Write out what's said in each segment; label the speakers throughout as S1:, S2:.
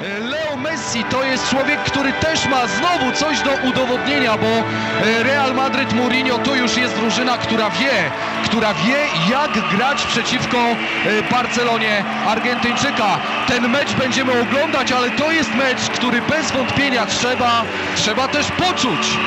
S1: Leo Messi to jest człowiek, który też ma znowu coś do udowodnienia, bo e, Real Madrid Mourinho to już jest drużyna, która wie, która wie jak grać przeciwko e, Barcelonie Argentyńczyka. Ten mecz będziemy oglądać, ale to jest mecz, który bez wątpienia trzeba, trzeba też poczuć.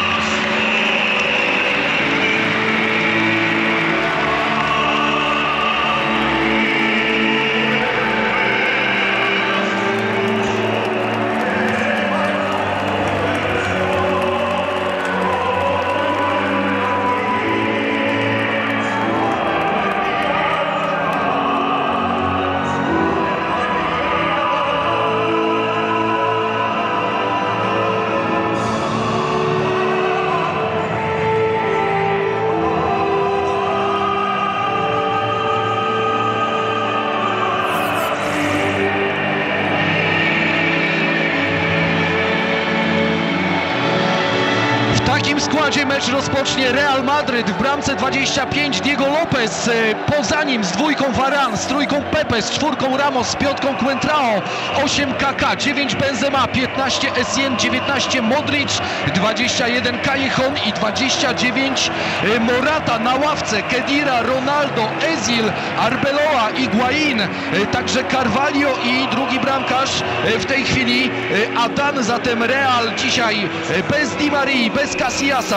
S1: Składzie mecz rozpocznie Real Madryt w bramce 25 Diego Lopez, e, poza nim z dwójką Varane, z trójką Pepe, z czwórką Ramos, z piątką Quentrao, 8 Kaka, 9 Benzema, 15 Essien, 19 Modric, 21 Callejon i 29 e, Morata na ławce, Kedira, Ronaldo, Ezil, Arbeloa, Higuain, e, także Carvalho i drugi bramkarz w tej chwili Adan, zatem Real dzisiaj bez Di Marii, bez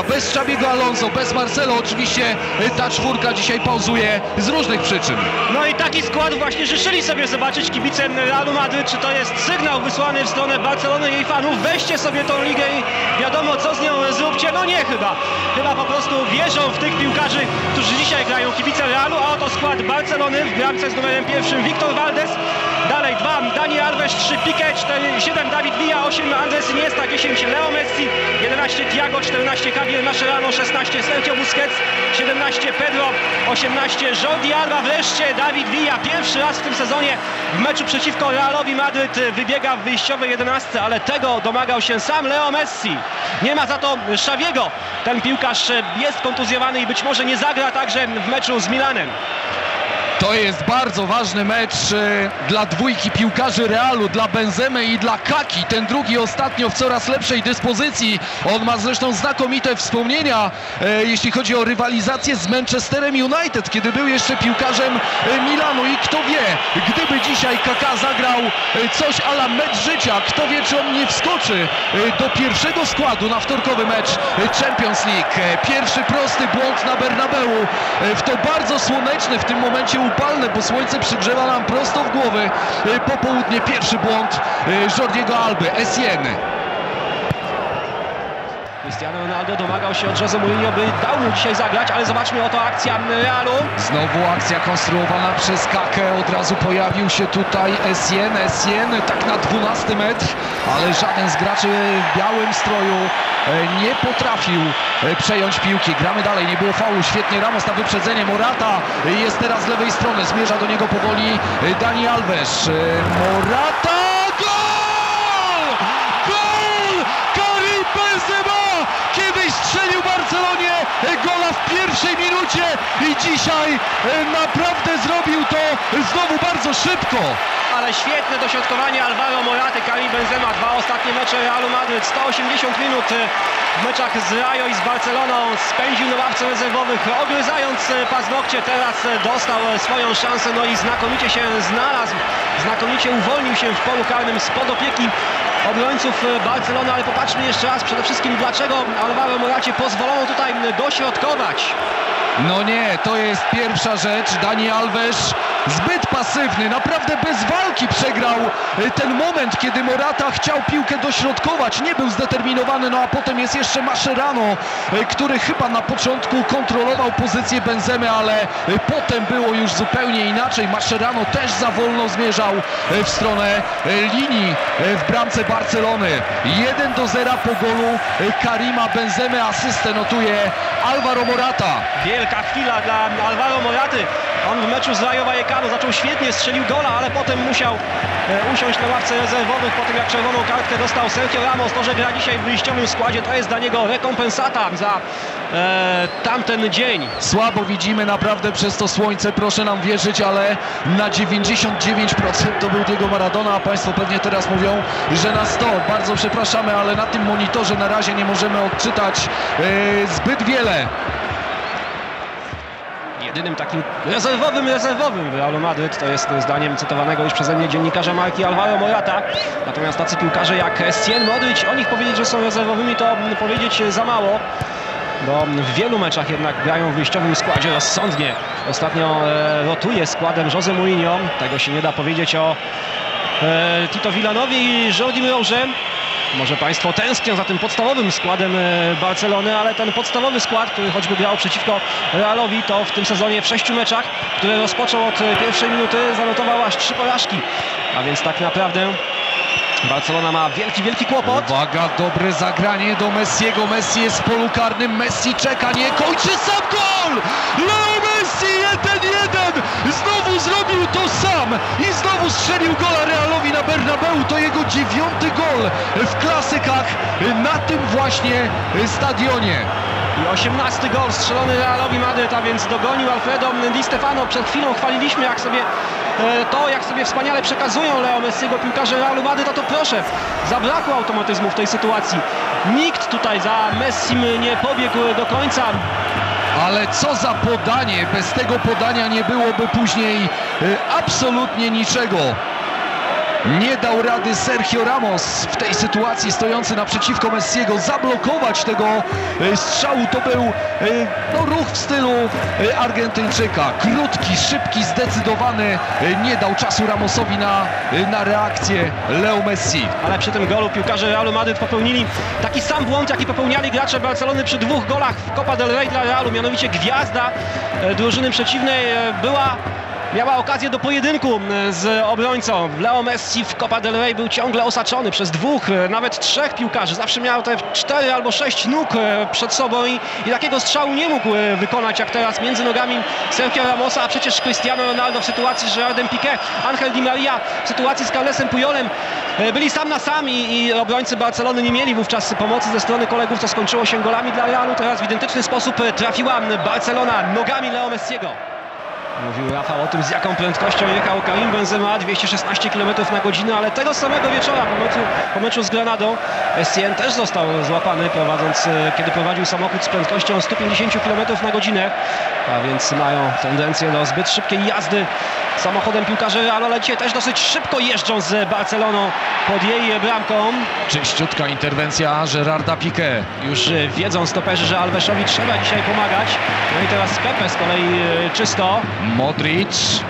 S1: Bez Xabiego Alonso, bez Marcelo, oczywiście e, ta czwórka dzisiaj pauzuje z różnych przyczyn.
S2: No i taki skład właśnie życzyli sobie zobaczyć kibice Realu Madryt, czy to jest sygnał wysłany w stronę Barcelony i jej fanów, weźcie sobie tą ligę i wiadomo co z nią zróbcie, no nie chyba. Chyba po prostu wierzą w tych piłkarzy, którzy dzisiaj grają kibice Realu, a oto skład Barcelony w bramce z numerem pierwszym Victor Valdes, dalej 2 Dani Alves, 3 Piqué, 4, 7 David Villa, 8 Andres Iniesta, 10 Leo Messi, 11 Thiago, 14 Javier Mascherano, 16 Sergio Busquets, 17 Pedro, 18 Jordi Alba, wreszcie Dawid Villa pierwszy raz w tym sezonie w meczu przeciwko Realowi Madryt wybiega w wyjściowej 11, ale tego domagał się sam Leo Messi. Nie ma za to Szawiego. Ten piłkarz jest kontuzjowany i być może nie zagra także w meczu z Milanem.
S1: To jest bardzo ważny mecz e, dla dwójki piłkarzy Realu, dla Benzemy i dla Kaki. Ten drugi ostatnio w coraz lepszej dyspozycji. On ma zresztą znakomite wspomnienia, e, jeśli chodzi o rywalizację z Manchesterem United, kiedy był jeszcze piłkarzem e, Milanu. I kto wie, gdyby dzisiaj Kaka zagrał coś ala mecz życia, kto wie, czy on nie wskoczy do pierwszego składu na wtorkowy mecz Champions League. Pierwszy prosty błąd na Bernabeu w to bardzo słoneczne w tym momencie upalne, bo słońce przygrzewa nam prosto w głowy. E, Popołudnie pierwszy błąd e, Jordiego Alby, Essien.
S2: Ronaldo domagał się od Jose Mourinho, by dał mu dzisiaj zagrać, ale zobaczmy oto akcja Realu.
S1: Znowu akcja konstruowana przez Kakę, od razu pojawił się tutaj Essien, Essien tak na 12 metr, ale żaden z graczy w białym stroju e, nie potrafił e, przejąć piłki. Gramy dalej, nie było faulu, świetnie Ramos na wyprzedzenie, Morata jest teraz z lewej strony, zmierza do niego powoli e, Dani Alves. Morata, gol! Gol! Karim Benzema! Kiedyś strzelił Barcelonie e, gola w pierwszej minucie i dzisiaj e, naprawdę zrobił to znowu bardzo szybko.
S2: Ale świetne dośrodkowanie Alvaro Moraty, Karim Benzema. Dwa ostatnie mecze Realu Madryt, 180 minut e, w meczach z Rajo i z Barceloną. Spędził na ławce rezerwowych, ogryzając e, paznokcie. Teraz e, dostał swoją szansę, no i znakomicie się znalazł. Znakomicie uwolnił się w polu karnym spod opieki obrońców Barcelony, ale popatrzmy jeszcze raz przede wszystkim dlaczego Alvaro Moracie pozwolono tutaj dośrodkować.
S1: No nie, to jest pierwsza rzecz. Dani Alves zbyt pasywny, naprawdę bez walki przegrał e, ten moment, kiedy Morata chciał piłkę dośrodkować. Nie był zdeterminowany, no a potem jest jeszcze Mascherano, e, który chyba na początku kontrolował pozycję Benzemy, ale e, potem było już zupełnie inaczej. Mascherano też za wolno zmierzał w stronę linii w bramce Barcelony. 1 do 0 po golu Karima Benzemy. Asystę notuje Alvaro Morata.
S2: Chwila dla Alvaro Moraty. On w meczu z Rayo Vallecano zaczął świetnie, strzelił gola, ale potem musiał e, usiąść na ławce rezerwowych po tym jak czerwoną kartkę dostał Sergio Ramos. To, że gra dzisiaj w wyjściowym składzie to jest dla niego rekompensata za e, tamten dzień.
S1: Słabo widzimy naprawdę przez to słońce, proszę nam wierzyć, ale na 99% to był Diego Maradona, a Państwo pewnie teraz mówią, że na 100. Bardzo przepraszamy, ale na tym monitorze na razie nie możemy odczytać e, zbyt wiele.
S2: Jedynym takim rezerwowym, rezerwowym Realu Madryt to jest zdaniem cytowanego już przeze mnie dziennikarza marki Alvaro Morata. Natomiast tacy piłkarze jak Sien Modric, o nich powiedzieć, że są rezerwowymi to powiedzieć za mało. Bo w wielu meczach jednak grają w wyjściowym składzie rozsądnie. Ostatnio e, rotuje składem Jose Mourinho. Tego się nie da powiedzieć o e, Tito Villanowie i Jordi Roże. Może Państwo tęsknią za tym podstawowym składem e, Barcelony, ale ten podstawowy skład, który choćby grał przeciwko Realowi, to w tym sezonie w sześciu meczach, które rozpoczął od pierwszej minuty, zanotował aż trzy porażki. A więc tak naprawdę Barcelona ma wielki, wielki kłopot.
S1: Uwaga, dobre zagranie do Messiego. Messi jest w polu karnym. Messi czeka, nie kończy sam gol! Leo Messi 1-1! Znowu zrobił to sam i znowu strzelił gola Realowi na Bernabeu. To jego dziewiąty gol w klasykach na tym właśnie stadionie.
S2: I 18 gol strzelony Realowi Madryt, a więc dogonił Alfredo Di Stefano. Przed chwilą chwaliliśmy jak sobie e, to, jak sobie wspaniale przekazują Leo Messiego piłkarze Realu Madryt, a to proszę, zabrakło automatyzmu w tej sytuacji. Nikt tutaj za Messim nie pobiegł do końca.
S1: Ale co za podanie! Bez tego podania nie byłoby później e, absolutnie niczego. Nie dał rady Sergio Ramos w tej sytuacji stojący naprzeciwko Messiego zablokować tego e, strzału. To był e, no, ruch w stylu e, Argentyńczyka. Krótki, szybki, zdecydowany. Nie dał czasu Ramosowi na, na reakcję Leo Messi.
S2: Ale przy tym golu piłkarze Realu Madryt popełnili taki sam błąd, jaki popełniali gracze Barcelony przy dwóch golach w Copa del Rey dla Realu. Mianowicie gwiazda drużyny przeciwnej była Miała okazję do pojedynku z obrońcą. Leo Messi w Copa del Rey był ciągle osaczony przez dwóch, e, nawet trzech piłkarzy. Zawsze miał te cztery albo sześć nóg e, przed sobą i, i takiego strzału nie mógł e, wykonać jak teraz między nogami Sergio Ramosa, a przecież Cristiano Ronaldo w sytuacji z Gerardem Piqué, Angel Di Maria w sytuacji z Carlesem Puyolem byli sam na sam i, i obrońcy Barcelony nie mieli wówczas pomocy ze strony kolegów, co skończyło się golami dla Realu. Teraz w identyczny sposób trafiła Barcelona nogami Leo Messiego. Mówił Rafał o tym, z jaką prędkością jechał Karim Benzema, 216 km na godzinę, ale tego samego wieczora po meczu, po meczu z Granadą Essien też został złapany, prowadząc, e, kiedy prowadził samochód z prędkością 150 km na godzinę, a więc mają tendencję do zbyt szybkiej jazdy samochodem piłkarze Realu, ale dzisiaj też dosyć szybko jeżdżą z Barceloną pod jej bramką.
S1: Czyściutka interwencja Gerarda Piqué.
S2: Już e, wiedzą stoperzy, że Alveszowi trzeba dzisiaj pomagać. No i teraz Pepe z kolei e, czysto.
S1: Modric.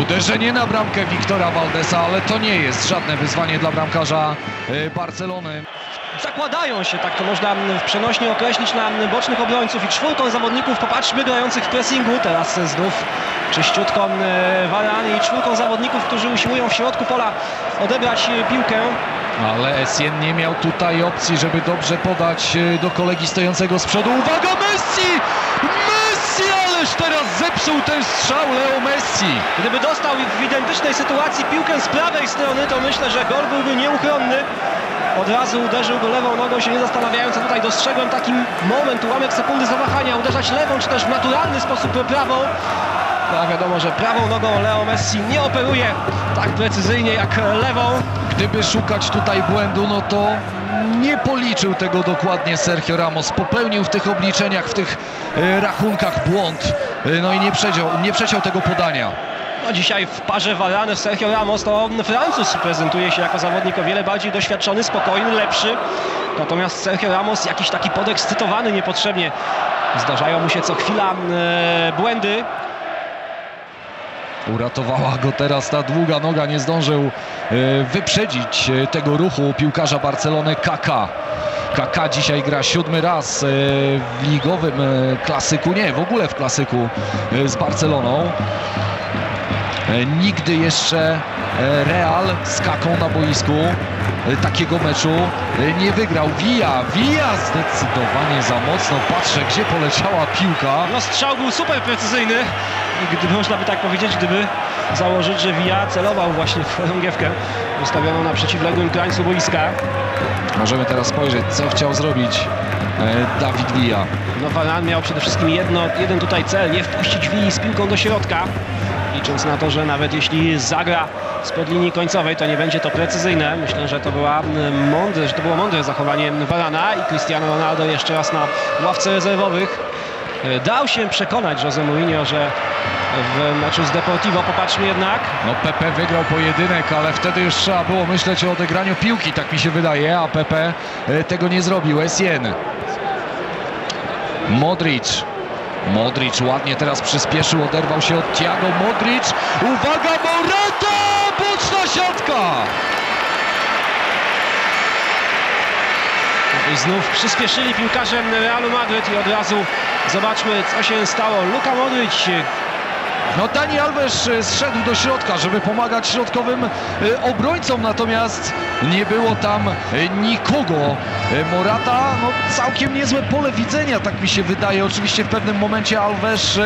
S1: Uderzenie na bramkę Wiktora Valdesa, ale to nie jest żadne wyzwanie dla bramkarza e, Barcelony.
S2: zakładają się, tak to można w przenośnie określić, na bocznych obrońców i czwórką zawodników, popatrzmy, grających w pressingu, teraz znów czyściutką e, Varane i czwórką zawodników, którzy usiłują w środku pola odebrać e, piłkę.
S1: Ale Essien nie miał tutaj opcji, żeby dobrze podać do kolegi stojącego z przodu. Uwaga, Messi! Ależ teraz zepsuł ten strzał Leo Messi.
S2: Gdyby dostał w identycznej sytuacji piłkę z prawej strony, to myślę, że gol byłby nieuchronny. Od razu uderzył go lewą nogą, się nie zastanawiając, a tutaj dostrzegłem taki moment, ułamek sekundy zawahania, uderzać lewą, czy też w naturalny sposób prawą. No, a wiadomo, że prawą nogą Leo Messi nie operuje tak precyzyjnie jak lewą.
S1: Gdyby szukać tutaj błędu, no to nie policzył tego dokładnie Sergio Ramos. Popełnił w tych obliczeniach, w tych e, rachunkach błąd. E, no i nie przeciął, nie przeciął tego podania.
S2: No dzisiaj w parze Varane Sergio Ramos to Francuz prezentuje się jako zawodnik o wiele bardziej doświadczony, spokojny, lepszy. Natomiast Sergio Ramos jakiś taki podekscytowany niepotrzebnie. Zdarzają mu się co chwila e, błędy.
S1: Uratowała go teraz ta długa noga, nie zdążył e, wyprzedzić e, tego ruchu piłkarza Barcelony Kaka. Kaka dzisiaj gra siódmy raz e, w ligowym klasyku, nie, w ogóle w klasyku z Barceloną. E, Nigdy jeszcze e, Real z Kaką na boisku e, takiego meczu nie wygrał. Villa, Villa zdecydowanie za mocno. Patrzę, gdzie poleciała piłka.
S2: No strzał był super precyzyjny. I gdyby można by tak powiedzieć, gdyby założyć, że Villa celował właśnie w chorągiewkę ustawioną na przeciwległym krańcu boiska.
S1: Możemy teraz spojrzeć, co chciał zrobić Dawid Villa.
S2: No Varane miał przede wszystkim jedno, jeden tutaj cel, nie wpuścić Willi z piłką do środka. Licząc na to, że nawet jeśli zagra spod linii końcowej, to nie będzie to precyzyjne. Myślę, że to, była mądre, że to było mądre zachowanie Varana i Cristiano Ronaldo jeszcze raz na ławce rezerwowych. E, Dał się przekonać Jose Mourinho, że w meczu z Deportivo, popatrzmy jednak,
S1: No Pepe wygrał pojedynek, ale wtedy już trzeba było myśleć o odegraniu piłki, tak mi się wydaje, a Pepe e, tego nie zrobił. Essien. Modric. Modric ładnie teraz przyspieszył, oderwał się od Thiago Modric. Uwaga, Morata! Boczna siatka!
S2: I znów przyspieszyli piłkarze Realu Madryt i od razu zobaczmy, co się stało. Luka Modric
S1: No Dani Alves e, zszedł do środka, żeby pomagać środkowym e, obrońcom, natomiast nie było tam e, nikogo. Morata, no całkiem niezłe pole widzenia, tak mi się wydaje. Oczywiście w pewnym momencie Alves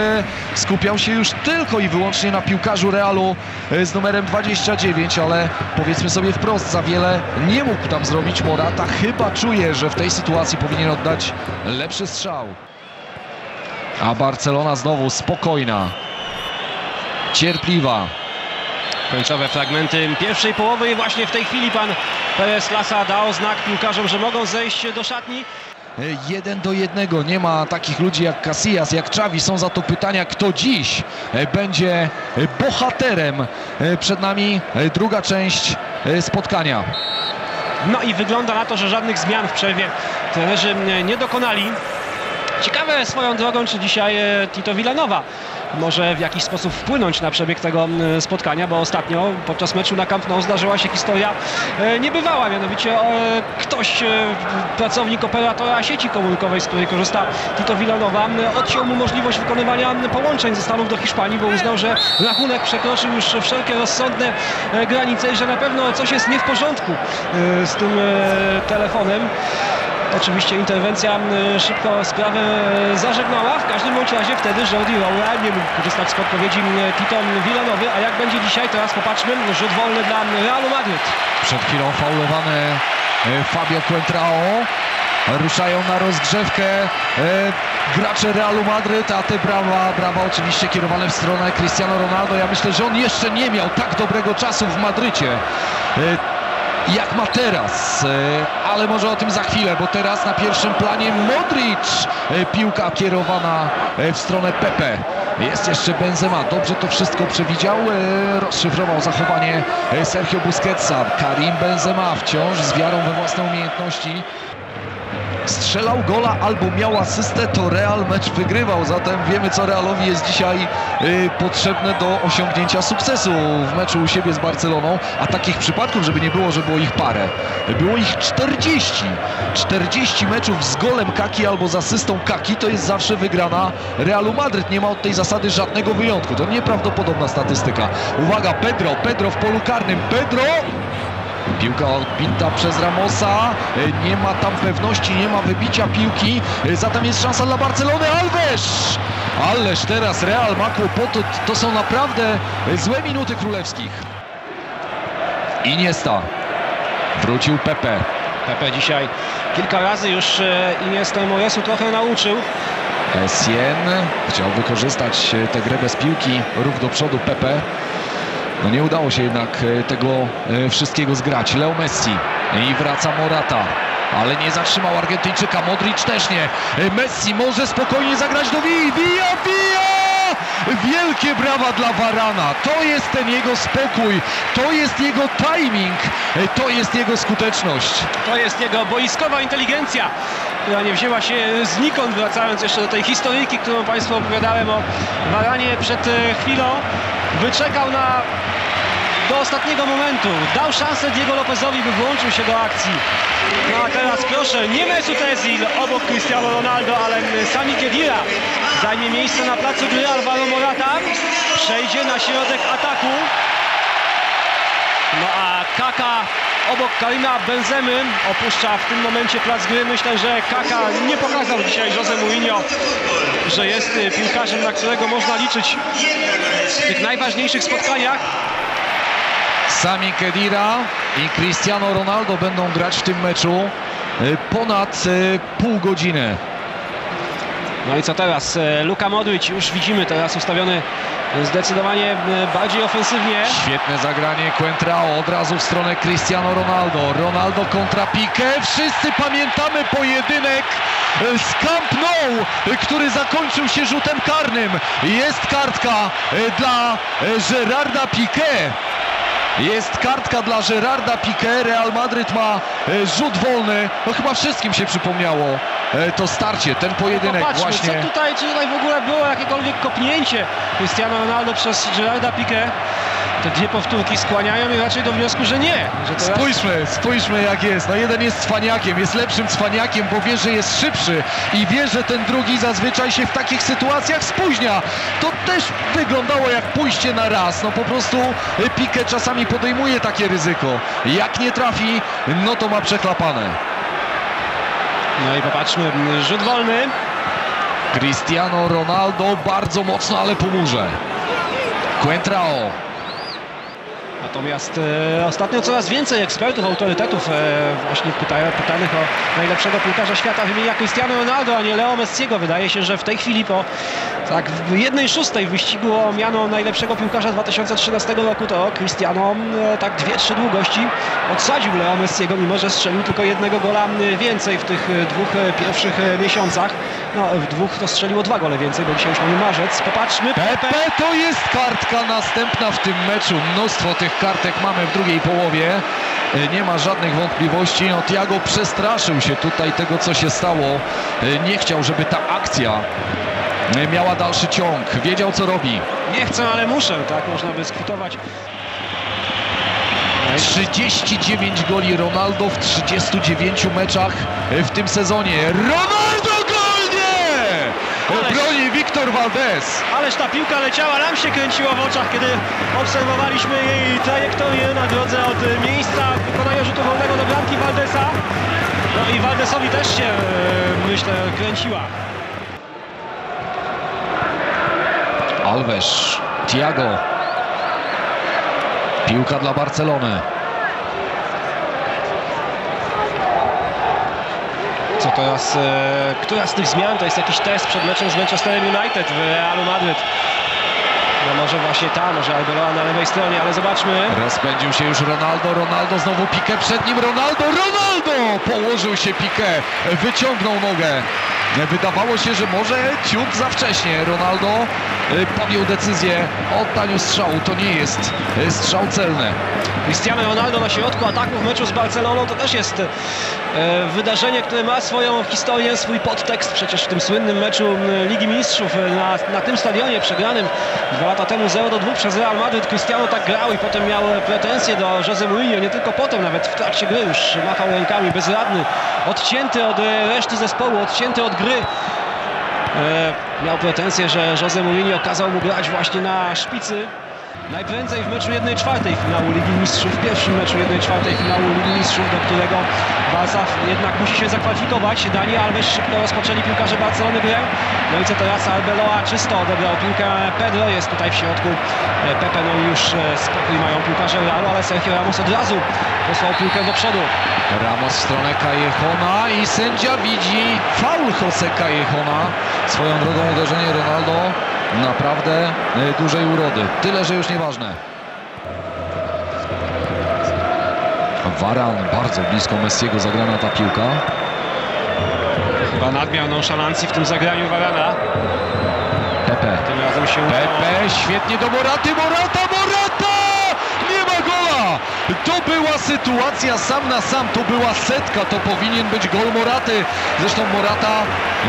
S1: skupiał się już tylko i wyłącznie na piłkarzu Realu z numerem 29, ale powiedzmy sobie wprost, za wiele nie mógł tam zrobić Morata. Chyba czuje, że w tej sytuacji powinien oddać lepszy strzał. A Barcelona znowu spokojna cierpliwa.
S2: Końcowe fragmenty pierwszej połowy i właśnie w tej chwili pan Perez Lasa dał znak piłkarzom, że mogą zejść do szatni.
S1: Jeden do jednego. Nie ma takich ludzi jak Casillas, jak Xavi. Są za to pytania, kto dziś e, będzie bohaterem. E, Przed nami e, druga część e, spotkania.
S2: No i wygląda na to, że żadnych zmian w przerwie trenerzy nie dokonali. Ciekawe swoją drogą, czy dzisiaj e, Tito Villanowa może w jakiś sposób wpłynąć na przebieg tego spotkania, bo ostatnio podczas meczu na Camp Nou zdarzyła się historia e, niebywała, mianowicie e, ktoś, pracownik operatora sieci komórkowej, z której korzysta Tito Villanowa, odciął mu możliwość wykonywania połączeń ze Stanów do Hiszpanii, bo uznał, że rachunek przekroczył już wszelkie rozsądne granice i że na pewno coś jest nie w porządku z tym telefonem. Oczywiście interwencja szybko sprawę e, zażegnała. W każdym bądź razie wtedy Jordi Rowe nie mógł korzystać z podpowiedzi m, Tito Villanowy. A jak będzie dzisiaj, teraz popatrzmy. Rzut wolny dla Realu Madryt.
S1: Przed chwilą faulowany e, Fabio Quentrao. Ruszają na rozgrzewkę e, gracze Realu Madryt, a te brawa, brawa oczywiście kierowane w stronę Cristiano Ronaldo. Ja myślę, że on jeszcze nie miał tak dobrego czasu w Madrycie. Jak ma teraz, e, ale może o tym za chwilę, bo teraz na pierwszym planie Modric, e, piłka kierowana e, w stronę Pepe. Jest jeszcze Benzema, dobrze to wszystko przewidział, rozszyfrował zachowanie Sergio Busquetsa. Karim Benzema wciąż z wiarą we własne umiejętności. Strzelał gola albo miał asystę, to Real mecz wygrywał. Zatem wiemy, co Realowi jest dzisiaj y, potrzebne do osiągnięcia sukcesu w meczu u siebie z Barceloną. A takich przypadków, żeby nie było, że było ich parę. Było ich 40. 40 meczów z golem Kaki albo z asystą Kaki to jest zawsze wygrana Realu Madryt. Nie ma od tej zasady żadnego wyjątku. To nieprawdopodobna statystyka. Uwaga, Pedro, Pedro w polu karnym. Pedro Piłka odbita przez Ramosa. E, Nie ma tam pewności, nie ma wybicia piłki. E, Zatem jest szansa dla Barcelony. Alves! Ależ teraz Real ma kłopoty. To są naprawdę e, złe minuty królewskich. Iniesta. Wrócił Pepe.
S2: Pepe dzisiaj kilka razy już Iniesta Moresu trochę nauczył.
S1: Essien chciał wykorzystać tę grę bez piłki. Ruch do przodu Pepe. No nie udało się jednak e, tego e, wszystkiego zgrać. Leo Messi i wraca Morata. Ale nie zatrzymał Argentyńczyka. Modric też nie. E, Messi może spokojnie zagrać do Villa. Villa! Wielkie brawa dla Varana. To jest ten jego spokój. To jest jego timing. To jest jego skuteczność.
S2: To jest jego boiskowa inteligencja, która nie wzięła się znikąd, wracając jeszcze do tej historyjki, którą Państwu opowiadałem o Varanie przed chwilą. Wyczekał na do ostatniego momentu. Dał szansę Diego Lopezowi, by włączył się do akcji. No a teraz proszę, nie Mesut Özil obok Cristiano Ronaldo, ale Sami Khedira zajmie miejsce na placu gry Alvaro Morata. przejdzie na środek ataku. No a Kaka obok Karima Benzemy opuszcza w tym momencie plac gry. Myślę, że Kaka nie pokazał dzisiaj Jose Mourinho, że jest y, piłkarzem, na którego można liczyć w tych najważniejszych spotkaniach.
S1: Sami Kedira i Cristiano Ronaldo będą grać w tym meczu y, ponad y, pół godziny.
S2: No i co teraz? E, Luka Modric już widzimy teraz ustawiony zdecydowanie e, bardziej ofensywnie.
S1: Świetne zagranie Quentrao od razu w stronę Cristiano Ronaldo. Ronaldo kontra Piqué. Wszyscy pamiętamy pojedynek y, z Camp Nou, który zakończył się rzutem karnym. Jest kartka dla Gerarda Piqué. Jest kartka dla Gerarda Piqué. Real Madryt ma rzut wolny. No chyba wszystkim się przypomniało to starcie, ten pojedynek
S2: Popatrzmy,
S1: właśnie.
S2: co tutaj, czy tutaj w ogóle było jakiekolwiek kopnięcie Cristiano Ronaldo przez Gerarda Piqué. Te dwie powtórki skłaniają mnie raczej do wniosku, że nie. Że teraz...
S1: Spójrzmy, spójrzmy jak jest. No jeden jest cwaniakiem, jest lepszym cwaniakiem, bo wie, że jest szybszy i wie, że ten drugi zazwyczaj się w takich sytuacjach spóźnia. To też wyglądało jak pójście na raz. No po prostu y, Piqué czasami podejmuje takie ryzyko. Jak nie trafi, no to ma przechlapane.
S2: No i popatrzmy, rzut wolny.
S1: Cristiano Ronaldo bardzo mocno, ale pomurze. Quentrao.
S2: Natomiast e, ostatnio coraz więcej ekspertów, autorytetów e, właśnie pyta, pytanych o najlepszego piłkarza świata wymienia Cristiano Ronaldo, a nie Leo Messiego. Wydaje się, że w tej chwili po tak w jednej szóstej wyścigu o miano najlepszego piłkarza 2013 roku to Cristiano e, tak dwie, trzy długości odsadził Leo Messiego, mimo że strzelił tylko jednego gola więcej w tych e, dwóch e, pierwszych miesiącach. No w dwóch to strzeliło dwa gole więcej, bo dzisiaj już mamy marzec. Popatrzmy,
S1: Pepe to jest kartka następna w tym meczu. Mnóstwo tych kartek mamy w drugiej połowie. Nie ma żadnych wątpliwości. No, Tiago przestraszył się tutaj tego, co się stało. Nie chciał, żeby ta akcja miała dalszy ciąg. Wiedział, co robi.
S2: Nie chcę, ale muszę, tak można by skwitować.
S1: 39 goli Ronaldo w 39 meczach w tym sezonie. Ronaldo gol nie!
S2: Ależ-
S1: Broni Wiktor Valdez.
S2: Ależ ta piłka leciała, nam się kręciła w oczach, kiedy obserwowaliśmy jej trajektorię na drodze od miejsca wykonania rzutu wolnego do bramki Valdesa. No i Valdesowi też się, e, myślę, kręciła.
S1: Alves, Thiago. Piłka dla Barcelony.
S2: Co teraz, e, która z tych zmian to jest jakiś test przed meczem z Manchesterem United w Realu Madryt? No może właśnie ta, może Arbeloa na lewej stronie, ale zobaczmy.
S1: Rozpędził się już Ronaldo, Ronaldo znowu Piqué przed nim, Ronaldo, Ronaldo! Położył się Piqué, wyciągnął nogę. Wydawało się, że może ciut za wcześnie. Ronaldo y, podjął decyzję o oddaniu strzału. To nie jest y, strzał celny.
S2: Cristiano Ronaldo na środku ataku w meczu z Barceloną to też jest e, wydarzenie, które ma swoją historię, swój podtekst. Przecież w tym słynnym meczu Ligi Mistrzów e, na, na tym stadionie przegranym dwa lata temu 0 do 2 przez Real Madryt Cristiano tak grał i potem miał pretensje do Jose Mourinho, nie tylko potem, nawet w trakcie gry już machał rękami, bezradny, odcięty od e, reszty zespołu, odcięty od gry. E, miał pretensje, że Jose Mourinho kazał mu grać właśnie na szpicy. Najprędzej w meczu 1 czwartej finału Ligi Mistrzów, w pierwszym meczu 1 czwartej finału Ligi Mistrzów, do którego Barca jednak musi się zakwalifikować. Dani Alves szybko rozpoczęli piłkarze Barcelony grę. No i co teraz? Arbeloa czysto odebrał piłkę Pedro, jest tutaj w środku e, Pepe, no już e, spokój mają piłkarze Realu, ale Sergio Ramos od razu posłał piłkę do przodu.
S1: Ramos w stronę Callejona i sędzia widzi faul Jose. Swoją drogą uderzenie Ronaldo naprawdę y, dużej urody. Tyle, że już nieważne. Varan bardzo blisko Messiego zagrana ta piłka.
S2: Chyba nadmiar nonszalancji w tym zagraniu Varana.
S1: Pepe.
S2: Tym razem się udało.
S1: Pepe, świetnie do Moraty, Morata, Morata! To była sytuacja sam na sam, to była setka, to powinien być gol Moraty. Zresztą Morata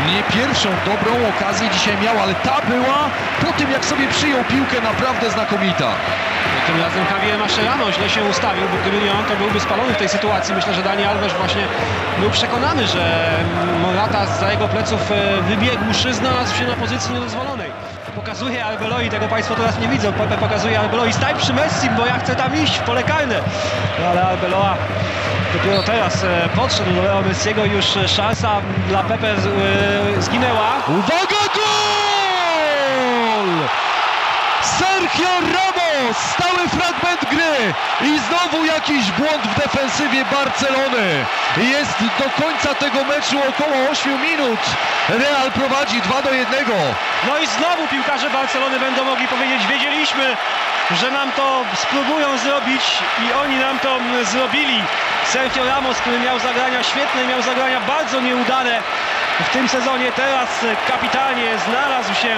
S1: nie pierwszą dobrą okazję dzisiaj miał, ale ta była po tym jak sobie przyjął piłkę naprawdę znakomita.
S2: Tym razem Javier Mascherano źle się ustawił, bo gdyby nie on, to byłby spalony w tej sytuacji. Myślę, że Dani Alves właśnie był przekonany, że Morata za jego pleców e, wybiegł, znalazł się na pozycji niedozwolonej. Pokazuje Arbeloi, tego Państwo teraz nie widzą. Pepe pokazuje Arbeloi, staj przy Messi, bo ja chcę tam iść w pole karne. No, ale Arbeloa dopiero teraz e, podszedł do Leo Messiego, już e, szansa dla Pepe e, zginęła.
S1: Uwaga, Sergio Ramos! Stały fragment gry i znowu jakiś błąd w defensywie Barcelony. Jest do końca tego meczu około 8 minut. Real prowadzi 2 do 1.
S2: No i znowu piłkarze Barcelony będą mogli powiedzieć, wiedzieliśmy, że nam to spróbują zrobić i oni nam to zrobili. Sergio Ramos, który miał zagrania świetne, miał zagrania bardzo nieudane w tym sezonie, teraz e, kapitalnie znalazł się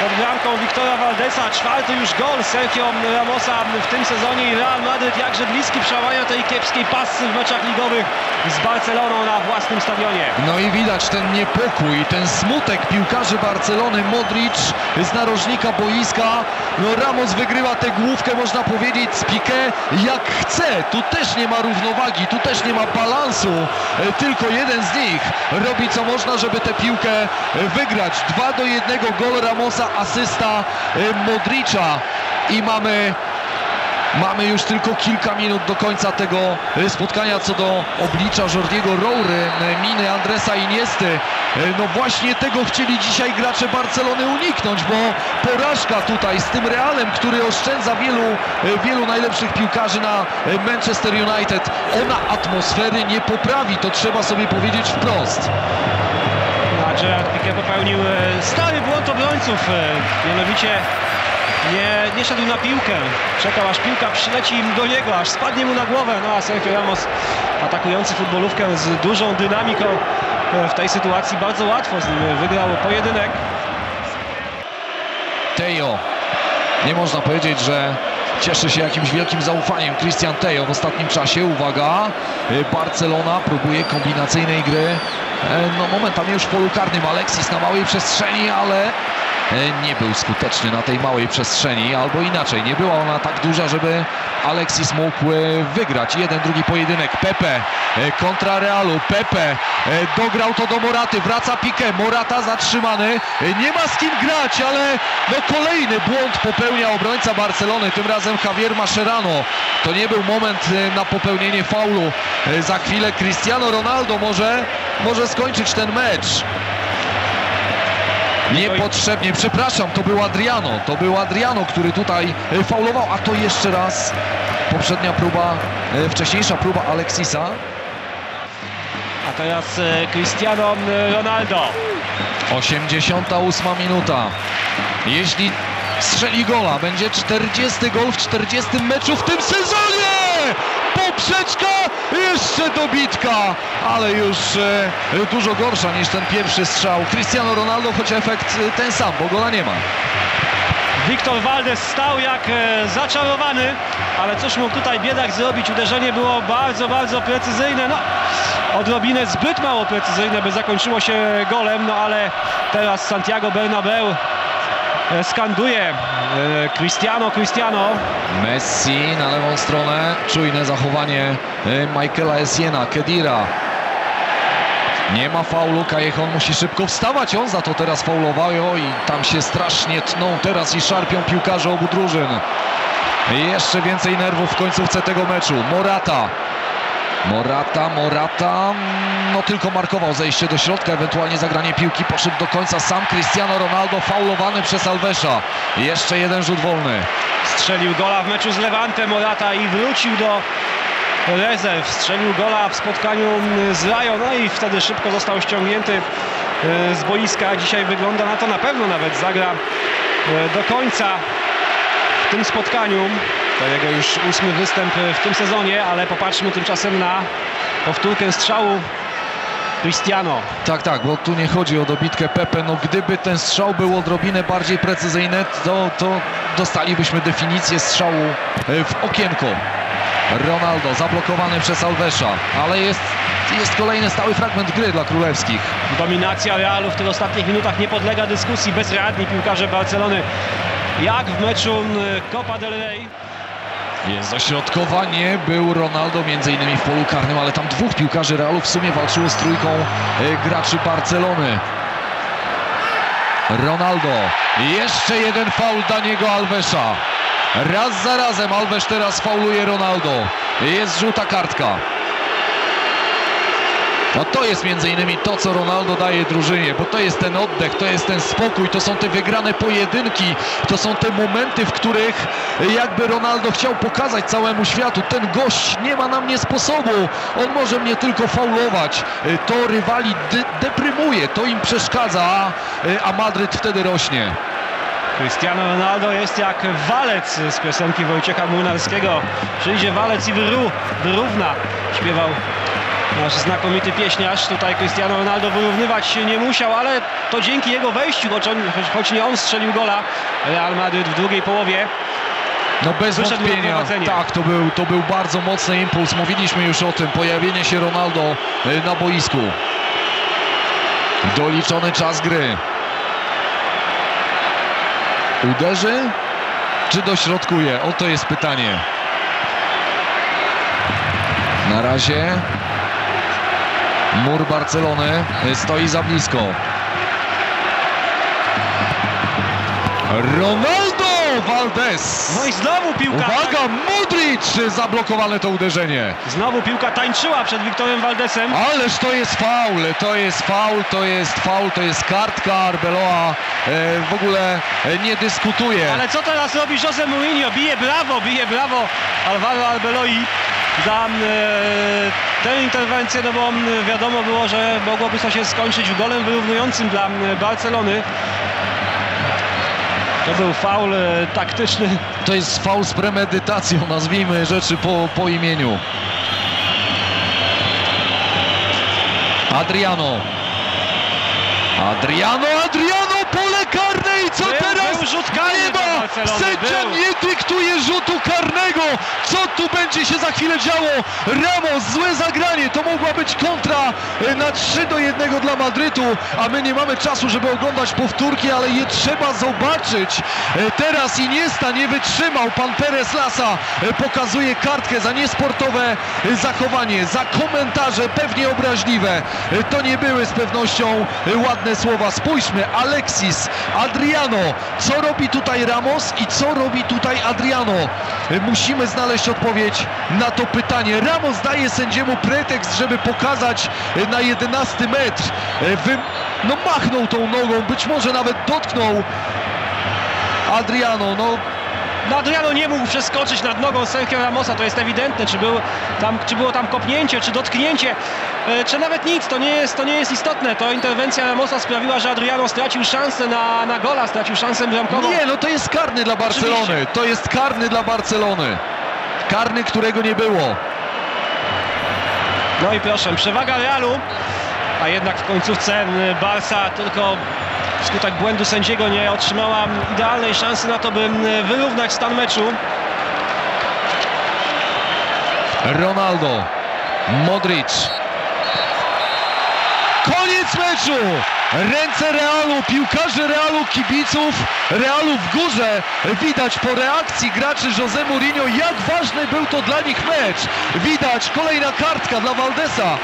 S2: pod bramką Wiktora Valdesa. Czwarty już gol Sergio Ramosa w tym sezonie i Real Madryt jakże bliski przełamania tej kiepskiej pasy w meczach ligowych z Barceloną na własnym stadionie.
S1: No i widać ten niepokój, ten smutek piłkarzy Barcelony. Modric z narożnika boiska. No Ramos wygrywa tę główkę, można powiedzieć, z Piqué jak chce. Tu też nie ma równowagi, tu też nie ma balansu. E, Tylko jeden z nich robi co można, żeby tę piłkę wygrać. 2 do 1 gol Ramosa, asysta e, Modricza. I mamy Mamy już tylko kilka minut do końca tego e, spotkania co do oblicza Jordiego Roury, miny Andresa Iniesty. E, No właśnie tego chcieli dzisiaj gracze Barcelony uniknąć, bo porażka tutaj z tym Realem, który oszczędza wielu, wielu najlepszych piłkarzy na Manchester United, ona atmosfery nie poprawi, to trzeba sobie powiedzieć wprost.
S2: Gerard Piqué popełnił e, stary błąd obrońców, e, mianowicie nie, nie szedł na piłkę. Czekał aż piłka przyleci do niego, aż spadnie mu na głowę. No a Sergio Ramos atakujący futbolówkę z dużą dynamiką e, w tej sytuacji bardzo łatwo z nim wygrał pojedynek.
S1: Tejo. Nie można powiedzieć, że cieszy się jakimś wielkim zaufaniem. Christian Tejo w ostatnim czasie. Uwaga, Barcelona próbuje kombinacyjnej gry. E, No momentami już w polu karnym Alexis na małej przestrzeni, ale nie był skuteczny na tej małej przestrzeni, albo inaczej, nie była ona tak duża, żeby Alexis mógł e, wygrać. Jeden, drugi pojedynek. Pepe e, kontra Realu. Pepe e, dograł to do Moraty, wraca Piqué. Morata zatrzymany. E, Nie ma z kim grać, ale no kolejny błąd popełnia obrońca Barcelony, tym razem Javier Mascherano. To nie był moment e, na popełnienie faulu. E, Za chwilę Cristiano Ronaldo może, może skończyć ten mecz. Niepotrzebnie, przepraszam, to był Adriano, to był Adriano, który tutaj e, faulował, a to jeszcze raz poprzednia próba, e, wcześniejsza próba Alexisa.
S2: A teraz e, Cristiano Ronaldo.
S1: 88 minuta. Jeśli strzeli gola, będzie 40 gol w 40 meczu w tym sezonie! Poprzeczka, jeszcze dobitka, ale już e, dużo gorsza niż ten pierwszy strzał. Cristiano Ronaldo, choć efekt e, ten sam, bo gola nie ma.
S2: Wiktor Valdes stał jak e, zaczarowany, ale cóż mógł tutaj biedak zrobić? Uderzenie było bardzo, bardzo precyzyjne. No, odrobinę zbyt mało precyzyjne, by zakończyło się golem, no ale teraz Santiago Bernabeu skanduje e, Cristiano, Cristiano.
S1: Messi na lewą stronę, czujne zachowanie e, Michaela Essiena, Kedira. Nie ma faulu, Callejon musi szybko wstawać, on za to teraz faulował i tam się strasznie tną teraz i szarpią piłkarze obu drużyn. Jeszcze więcej nerwów w końcówce tego meczu. Morata. Morata, Morata, no tylko markował zejście do środka, ewentualnie zagranie piłki, poszedł do końca sam Cristiano Ronaldo, faulowany przez Alvesa. Jeszcze jeden rzut wolny.
S2: Strzelił gola w meczu z Lewantem Morata i wrócił do rezerw. Strzelił gola w spotkaniu z Rajo, no i wtedy szybko został ściągnięty e, z boiska. Dzisiaj wygląda na to na pewno nawet zagra e, do końca w tym spotkaniu. To jego już ósmy występ w tym sezonie, ale popatrzmy tymczasem na powtórkę strzału Cristiano.
S1: Tak, tak, bo tu nie chodzi o dobitkę Pepe. No gdyby ten strzał był odrobinę bardziej precyzyjny, to, to dostalibyśmy definicję strzału e, w okienko. Ronaldo zablokowany przez Alvesa, ale jest, jest kolejny stały fragment gry dla królewskich.
S2: Dominacja Realu w tych ostatnich minutach nie podlega dyskusji. Bezradni piłkarze Barcelony jak w meczu Copa del Rey.
S1: Jest dośrodkowanie, był Ronaldo między innymi w polu karnym, ale tam dwóch piłkarzy Realu w sumie walczyło z trójką e, graczy Barcelony. Ronaldo. Jeszcze jeden faul Daniego Alvesa. Raz za razem Alves teraz fauluje Ronaldo. Jest żółta kartka. No to jest między innymi to, co Ronaldo daje drużynie, bo to jest ten oddech, to jest ten spokój, to są te wygrane pojedynki, to są te momenty, w których jakby Ronaldo chciał pokazać całemu światu, ten gość nie ma na mnie sposobu, on może mnie tylko faulować, to rywali de deprymuje, to im przeszkadza, a, Madryt wtedy rośnie.
S2: Cristiano Ronaldo jest jak walec z piosenki Wojciecha Młynarskiego. Przyjdzie walec i wyró, wyrówna, śpiewał nasz znakomity pieśniarz. Tutaj Cristiano Ronaldo wyrównywać się nie musiał, ale to dzięki jego wejściu, choć, on, choć nie on strzelił gola, Real Madryt w drugiej połowie
S1: No bez
S2: Wyszedł
S1: wątpienia, tak, to był, to był bardzo mocny impuls, mówiliśmy już o tym, pojawienie się Ronaldo e, na boisku. Doliczony czas gry. Uderzy czy dośrodkuje? Oto jest pytanie. Na razie mur Barcelony e, stoi za blisko. Ronaldo Valdez!
S2: No i znowu piłka.
S1: Uwaga, Modric! Zablokowane to uderzenie.
S2: Znowu piłka tańczyła przed Wiktorem Valdesem.
S1: Ależ to jest faul, to jest faul, to jest faul, to jest kartka. Arbeloa e, w ogóle e, nie dyskutuje.
S2: Ale co teraz robi Jose Mourinho? Bije brawo, bije brawo Alvaro Albeloi za e, tę interwencję, no bo m, wiadomo było, że mogłoby to się skończyć golem wyrównującym dla m, Barcelony. To był faul e, taktyczny.
S1: To jest faul z premedytacją, nazwijmy rzeczy po, po imieniu. Adriano. Adriano, Adriano, pole karne i co teraz?
S2: był rzut karny
S1: Sędzia nie dyktuje rzutu karnego! Co tu będzie się za chwilę działo? Ramos, złe zagranie, to mogła być kontra e, na 3 do 1 dla Madrytu, a my nie mamy czasu, żeby oglądać powtórki, ale je trzeba zobaczyć. E, Teraz Iniesta nie wytrzymał, pan Perez Lasa e, pokazuje kartkę za niesportowe zachowanie, za komentarze pewnie obraźliwe. To nie były z pewnością ładne słowa. Spójrzmy, Alexis, Adriano, co robi tutaj Ramos i co robi tutaj Adriano? Musimy znaleźć odpowiedź na to pytanie. Ramos daje sędziemu pretekst, żeby pokazać e, na 11 metr. E, Wy... No machnął tą nogą, być może nawet dotknął Adriano, no
S2: No Adriano nie mógł przeskoczyć nad nogą Sergio Ramosa, to jest ewidentne, czy, był tam, czy było tam kopnięcie, czy dotknięcie, e, czy nawet nic, to nie, jest, to nie jest istotne. To interwencja Ramosa sprawiła, że Adriano stracił szansę na, na gola, stracił szansę bramkową.
S1: Nie, no to jest karny dla Barcelony.
S2: Oczywiście.
S1: To jest karny dla Barcelony. Karny, którego nie było.
S2: No i proszę, przewaga Realu, a jednak w końcówce m, Barca tylko wskutek błędu sędziego nie otrzymała idealnej szansy na to, by m, wyrównać stan meczu.
S1: Ronaldo. Modric. Koniec meczu! Ręce Realu, piłkarzy Realu, kibiców Realu w górze. Widać po reakcji graczy Jose Mourinho, jak ważny był to dla nich mecz. Widać kolejna kartka dla Valdesa.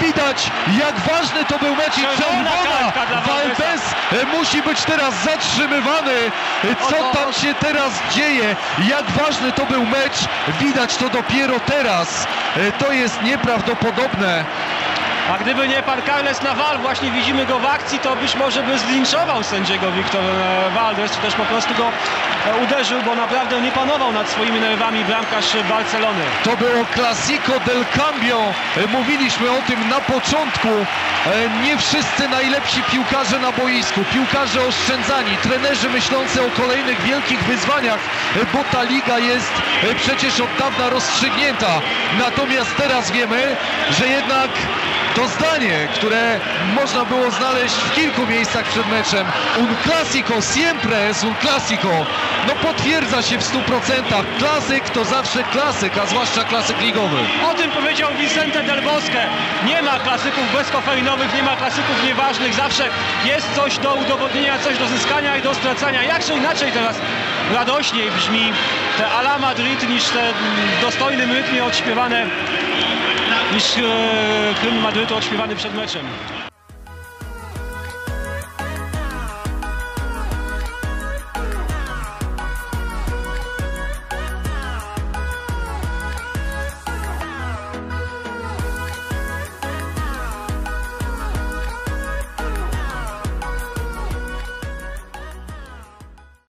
S1: Widać, jak ważny to był mecz i
S2: Czerwona.
S1: Valdes e, musi być teraz zatrzymywany. E, Co tam się teraz dzieje? Jak ważny to był mecz? Widać to dopiero teraz. E, To jest nieprawdopodobne.
S2: A gdyby nie pan Carles Naval, właśnie widzimy go w akcji, to być może by zlinczował sędziego Wiktor e, Valdes, czy też po prostu go e, uderzył, bo naprawdę nie panował nad swoimi nerwami bramkarz Barcelony.
S1: To było Clasico del Cambio. E, Mówiliśmy o tym na początku. Nie wszyscy najlepsi piłkarze na boisku. Piłkarze oszczędzani, trenerzy myślący o kolejnych wielkich wyzwaniach, bo ta liga jest przecież od dawna rozstrzygnięta. Natomiast teraz wiemy, że jednak to zdanie, które można było znaleźć w kilku miejscach przed meczem, un clasico siempre es un clasico, no potwierdza się w 100%. Klasyk to zawsze klasyk, a zwłaszcza klasyk ligowy.
S2: O tym powiedział Vicente Del Bosque. Nie ma klasyków bezkofeinowych, nie ma klasyków nieważnych. Zawsze jest coś do udowodnienia, coś do zyskania i do stracania. Jakże inaczej teraz radośniej brzmi te Ala Madrid niż te dostojnym rytmie odśpiewane niż e, hymn Madrytu odśpiewany przed meczem.